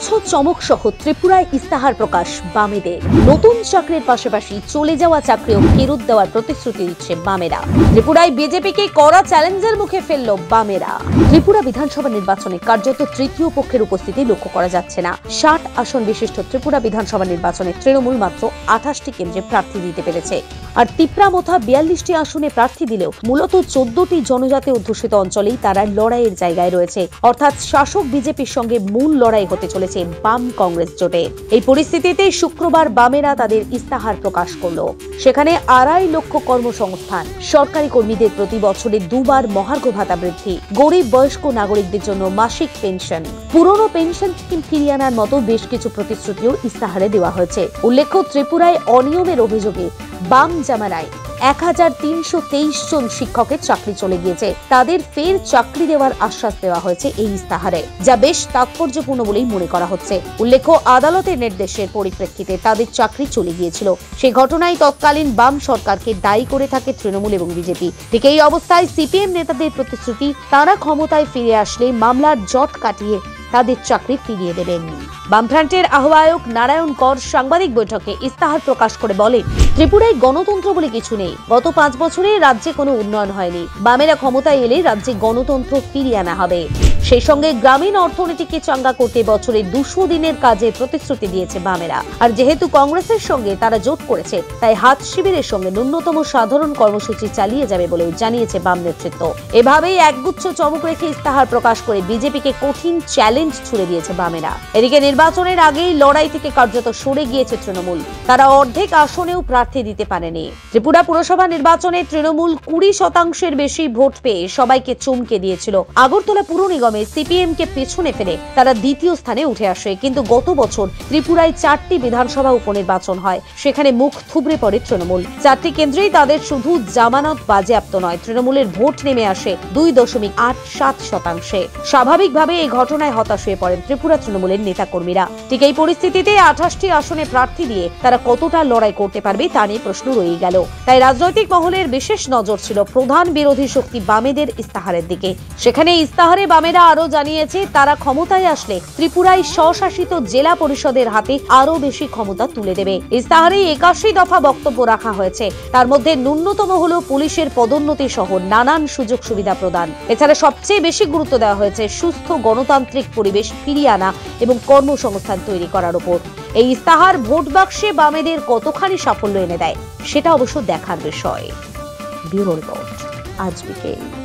একগুচ্ছ চমক সহ ত্রিপুরায় ইস্তাহার প্রকাশ বামেদের। নতুন চাকরির পাশাপাশি চলে যাওয়া চাকরিও ফেরত দেওয়ার প্রতিশ্রুতি দিচ্ছে বামেরা। ত্রিপুরায় বিজেপিকে কড়া চ্যালেঞ্জের মুখে ফেলল বামেরা। ত্রিপুরা বিধানসভা নির্বাচনে কার্যত তৃতীয় পক্ষের উপস্থিতি লক্ষ্য করা যাচ্ছে না। ষাট আসন বিশিষ্ট ত্রিপুরা বিধানসভা নির্বাচনে তৃণমূল মাত্র আঠাশটি কেন্দ্রে প্রার্থী দিতে পেরেছে। আর তিপ্রামথা বিয়াল্লিশটি আসনে প্রার্থী দিলেও মূলত চোদ্দটি জনজাতি অধ্যুষিত অঞ্চলেই তারা লড়াইয়ের জায়গায় রয়েছে। অর্থাৎ শাসক বিজেপির সঙ্গে মূল লড়াই হতে চলেছে বাম কংগ্রেস জোটে। এই পরিস্থিতিতে শুক্রবার বামেরা তাদের ইস্তাহার প্রকাশ করল। সেখানে আড়াই লক্ষ কর্মসংস্থান, সরকারি কর্মীদের প্রতি বছরে দুবার মহার্ঘ ভাতা বৃদ্ধি, গরিব বয়স্ক নাগরিকদের জন্য মাসিক পেনশন। পুরনো পেনশন স্কিম ফিরিয়ে আনার মতো বেশ কিছু প্রতিশ্রুতিও ইস্তাহারে দেওয়া হয়েছে। উল্লেখ্য, ত্রিপুরায় অনিয়মের অভিযোগে বাম জামানায় এক হাজার তিনশো তেইশ জন শিক্ষকের চাকরি চলে গিয়েছে। তাদের ফের চাকরি দেওয়ার আশ্বাস দেওয়া হয়েছে এই ইস্তাহারে, যা বেশ তাৎপর্যপূর্ণ বলেই মনে করা হচ্ছে। উল্লেখ্য, আদালতের নির্দেশের পরিপ্রেক্ষিতে তাদের চাকরি চলে গিয়েছিল। সেই ঘটনায় তৎকালীন বাম সরকারকে দায়ী করে থাকে তৃণমূল এবং বিজেপি। ঠিক এই অবস্থায় সিপিএম নেতাদের প্রতিশ্রুতি, তারা ক্ষমতায় ফিরে আসলে মামলার জট কাটিয়ে তাদের চাকরি ফিরিয়ে দেবেন। বামফ্রন্টের আহ্বায়ক নারায়ণ কর সাংবাদিক বৈঠকে ইস্তাহার প্রকাশ করে বলেন, ত্রিপুরায় গণতন্ত্র বলে কিছু নেই। গত পাঁচ বছরে রাজ্যে কোনো উন্নয়ন হয়নি। বামেরা ক্ষমতায় এলে রাজ্যে গণতন্ত্র ফিরিয়ে আনা হবে। সেই সঙ্গে গ্রামীণ অর্থনীতিকে চাঙ্গা করতে বছরে দুশো দিনের কাজের প্রতিশ্রুতি দিয়েছে বামেরা। আর যেহেতু কংগ্রেসের সঙ্গে তারা জোট করেছে, তাই হাত শিবিরের সঙ্গে ন্যূনতম সাধারণ কর্মসূচি চালিয়ে যাবে বলে জানিয়েছে বাম নেতৃত্ব। এভাবেই একগুচ্ছ চমক রেখে ইস্তাহার প্রকাশ করে বিজেপিকে কঠিন চ্যালেঞ্জ ছুড়ে দিয়েছে বামেরা। এদিকে নির্বাচনের আগেই লড়াই থেকে কার্যত সরে গিয়েছে তৃণমূল। তারা অর্ধেক আসনেও প্রার্থী দিতে পারেনি। ত্রিপুরা পুরসভা নির্বাচনে তৃণমূল কুড়ি শতাংশের বেশি ভোট পেয়ে সবাইকে চমকে দিয়েছিল আগরতলা পুর নিগমে সিপিএম কে পেছনে ফেলে তারা দ্বিতীয় স্থানে উঠে আসে। কিন্তু গত বছর ত্রিপুরায় চারটি বিধানসভা উপনির্বাচন হয়। সেখানে মুখ থুবড়ে পড়ে তৃণমূল। চারটি কেন্দ্রেই তাদের শুধু জামানত বাজেয়াপ্ত নয়, তৃণমূলের ভোট নেমে আসে দুই দশমিক আট সাত শতাংশে। স্বাভাবিকভাবে এই ঘটনায় হতাশ হয়ে পড়েন ত্রিপুরা তৃণমূলের নেতাকর্মীরা। ঠিক এই পরিস্থিতিতে আঠাশটি আসনে প্রার্থী দিয়ে তারা কতটা লড়াই করতে পারবে তা নিয়ে প্রশ্ন রয়ে গেল। তাই রাজনৈতিক মহলের বিশেষ নজর ছিল প্রধান বিরোধী শক্তি বামেদের ইস্তাহারের দিকে। সেখানে ইস্তাহারে বামেরা আরও জানিয়েছে, তারা ক্ষমতায় আসলে ত্রিপুরায় স্বশাসিত জেলা পরিষদের হাতে আরও বেশি ক্ষমতা তুলে দেবে। ইস্তাহারে একাশি দফা বক্তব্য রাখা হয়েছে। তার মধ্যে ন্যূনতম হল পুলিশের পদোন্নতি সহ নানান সুযোগ সুবিধা প্রদান। এছাড়া সবচেয়ে বেশি গুরুত্ব দেওয়া হয়েছে সুস্থ গণতান্ত্রিক পরিবেশ ফিরিয়ে আনা এবং কর্মসংস্থান তৈরি করার উপর এই ইস্তাহার ভোট বাক্সে বামেদের কতখানি সাফল্য এনে দেয়, সেটা অবশ্য দেখার বিষয়। ব্যুরো রিপোর্ট, আজ বিকেল।